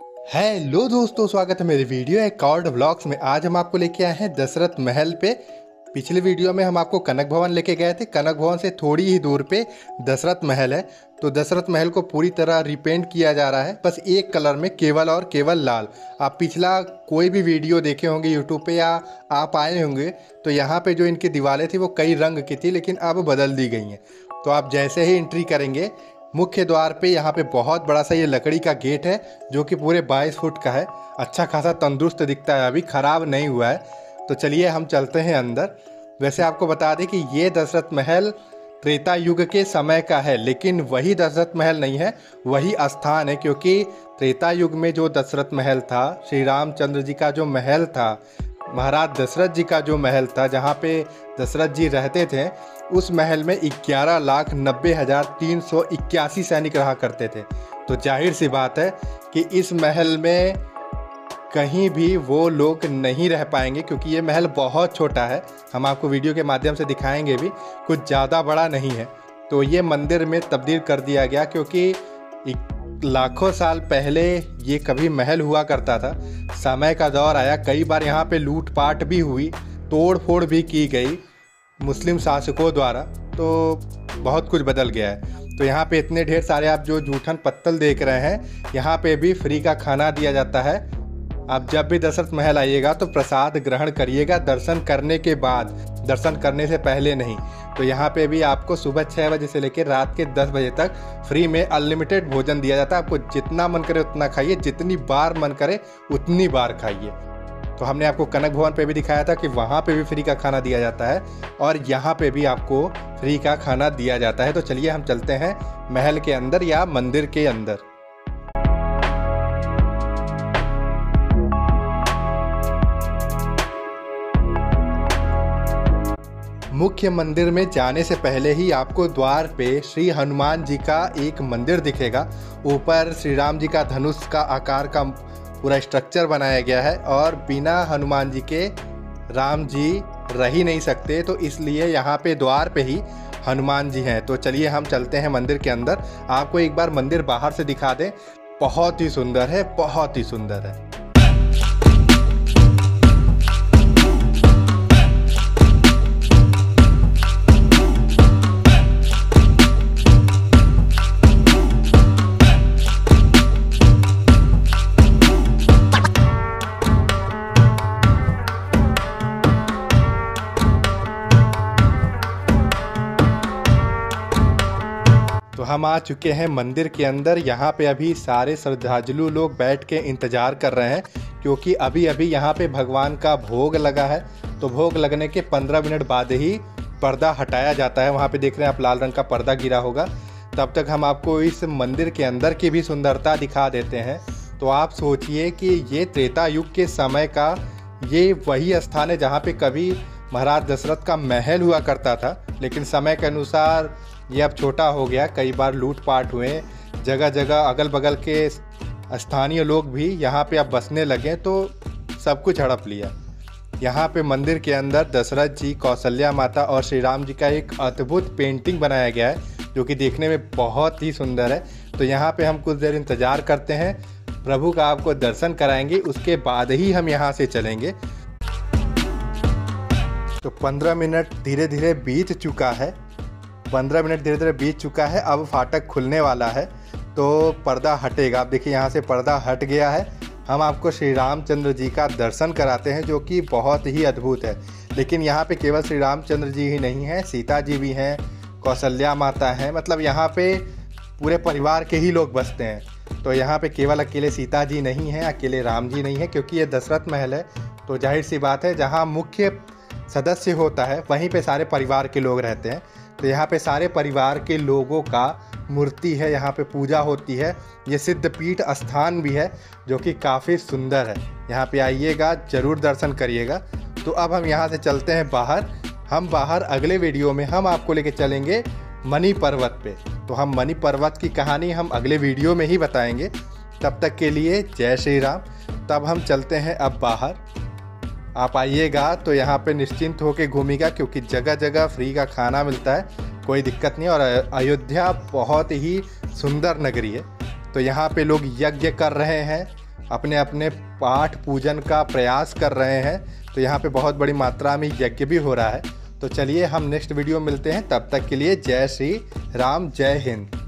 Hello दोस्तों, स्वागत है मेरे वीडियो एक कॉर्ड व्लॉग्स में। आज हम आपको लेके आए हैं दशरथ महल पे। पिछले वीडियो में हम आपको कनक भवन लेके गए थे। कनक भवन से थोड़ी ही दूर पे दशरथ महल है। तो दशरथ महल को पूरी तरह रिपेंट किया जा रहा है। बस एक कलर में, केवल और केवल लाल। आप पिछला कोई भी वीडियो देखे होंगे यूट्यूब पे या आप आए होंगे तो यहाँ पे जो इनकी दीवारें थी, वो कई रंग की थी, लेकिन अब बदल दी गई हैं। तो आप जैसे ही एंट्री करेंगे मुख्य द्वार पे यहाँ पे बहुत बड़ा सा ये लकड़ी का गेट है, जो कि पूरे 22 फुट का है। अच्छा खासा तंदुरुस्त दिखता है अभी, ख़राब नहीं हुआ है। तो चलिए हम चलते हैं अंदर। वैसे आपको बता दें कि ये दशरथ महल त्रेता युग के समय का है, लेकिन वही दशरथ महल नहीं है, वही स्थान है, क्योंकि त्रेता युग में जो दशरथ महल था, श्री रामचंद्र जी का जो महल था, महाराज दशरथ जी का जो महल था, जहाँ पे दशरथ जी रहते थे उस महल में ग्यारह लाख नब्बे हज़ार तीन सौ इक्यासी सैनिक रहा करते थे। तो ज़ाहिर सी बात है कि इस महल में कहीं भी वो लोग नहीं रह पाएँगे, क्योंकि ये महल बहुत छोटा है। हम आपको वीडियो के माध्यम से दिखाएँगे भी, कुछ ज़्यादा बड़ा नहीं है। तो ये मंदिर में तब्दील कर दिया गया, क्योंकि लाखों साल पहले ये कभी महल हुआ करता था। समय का दौर आया, कई बार यहाँ पे लूटपाट भी हुई तोड़ फोड़ भी की गई। मुस्लिम शासकों द्वारा तो बहुत कुछ बदल गया है। तो यहाँ पे इतने ढेर सारे आप जो जूठन पत्तल देख रहे हैं, यहाँ पे भी फ्री का खाना दिया जाता है। आप जब भी दशरथ महल आइएगा तो प्रसाद ग्रहण करिएगा दर्शन करने के बाद, दर्शन करने से पहले नहीं। तो यहाँ पे भी आपको सुबह छः बजे से लेकर रात के दस बजे तक फ्री में अनलिमिटेड भोजन दिया जाता है। आपको जितना मन करे उतना खाइए, जितनी बार मन करे उतनी बार खाइए। तो हमने आपको कनक भवन पे भी दिखाया था कि वहाँ पे भी फ्री का खाना दिया जाता है और यहाँ पे भी आपको फ्री का खाना दिया जाता है। तो चलिए हम चलते हैं महल के अंदर या मंदिर के अंदर। मुख्य मंदिर में जाने से पहले ही आपको द्वार पे श्री हनुमान जी का एक मंदिर दिखेगा। ऊपर श्री राम जी का धनुष का आकार का पूरा स्ट्रक्चर बनाया गया है और बिना हनुमान जी के राम जी रह ही नहीं सकते तो इसलिए यहाँ पे द्वार पे ही हनुमान जी हैं। तो चलिए हम चलते हैं मंदिर के अंदर। आपको एक बार मंदिर बाहर से दिखा दें। बहुत ही सुंदर है, बहुत ही सुंदर है। हम आ चुके हैं मंदिर के अंदर। यहाँ पे अभी सारे श्रद्धालु लोग बैठ के इंतज़ार कर रहे हैं, क्योंकि अभी अभी यहाँ पे भगवान का भोग लगा है। तो भोग लगने के पंद्रह मिनट बाद ही पर्दा हटाया जाता है। वहाँ पे देख रहे हैं आप, लाल रंग का पर्दा गिरा होगा। तब तक हम आपको इस मंदिर के अंदर की भी सुंदरता दिखा देते हैं। तो आप सोचिए कि ये त्रेता युग के समय का, ये वही स्थान है जहाँ पे कभी महाराज दशरथ का महल हुआ करता था। लेकिन समय के अनुसार ये अब छोटा हो गया, कई बार लूटपाट हुए जगह जगह अगल बगल के स्थानीय लोग भी यहाँ पे अब बसने लगे तो सब कुछ हड़प लिया। यहाँ पे मंदिर के अंदर दशरथ जी, कौशल्या माता और श्री राम जी का एक अद्भुत पेंटिंग बनाया गया है, जो कि देखने में बहुत ही सुंदर है। तो यहाँ पे हम कुछ देर इंतज़ार करते हैं, प्रभु का आपको दर्शन कराएँगे, उसके बाद ही हम यहाँ से चलेंगे। तो 15 मिनट धीरे धीरे बीत चुका है 15 मिनट धीरे धीरे बीत चुका है, अब फाटक खुलने वाला है तो पर्दा हटेगा। आप देखिए यहाँ से पर्दा हट गया है। हम आपको श्री रामचंद्र जी का दर्शन कराते हैं, जो कि बहुत ही अद्भुत है। लेकिन यहाँ पे केवल श्री रामचंद्र जी ही नहीं हैं, सीता जी भी हैं, कौशल्या माता हैं। मतलब यहाँ पे पूरे परिवार के ही लोग बसते हैं। तो यहाँ पे केवल अकेले सीता जी नहीं हैं, अकेले राम जी नहीं हैं, क्योंकि ये दशरथ महल है। तो ज़ाहिर सी बात है, जहाँ मुख्य सदस्य होता है, वहीं पे सारे परिवार के लोग रहते हैं। तो यहाँ पे सारे परिवार के लोगों का मूर्ति है, यहाँ पे पूजा होती है। ये सिद्धपीठ स्थान भी है, जो कि काफ़ी सुंदर है। यहाँ पे आइएगा, ज़रूर दर्शन करिएगा। तो अब हम यहाँ से चलते हैं बाहर। हम बाहर अगले वीडियो में हम आपको लेके चलेंगे मनी पर्वत पे। तो हम मनी पर्वत की कहानी हम अगले वीडियो में ही बताएँगे। तब तक के लिए जय श्री राम। तब हम चलते हैं अब बाहर। आप आइएगा तो यहाँ पे निश्चिंत होकर घूमिएगा, क्योंकि जगह जगह फ्री का खाना मिलता है। कोई दिक्कत नहीं, और अयोध्या बहुत ही सुंदर नगरी है। तो यहाँ पे लोग यज्ञ कर रहे हैं अपने अपने पाठ पूजन का प्रयास कर रहे हैं। तो यहाँ पे बहुत बड़ी मात्रा में यज्ञ भी हो रहा है। तो चलिए हम नेक्स्ट वीडियो मिलते हैं। तब तक के लिए जय श्री राम, जय हिंद।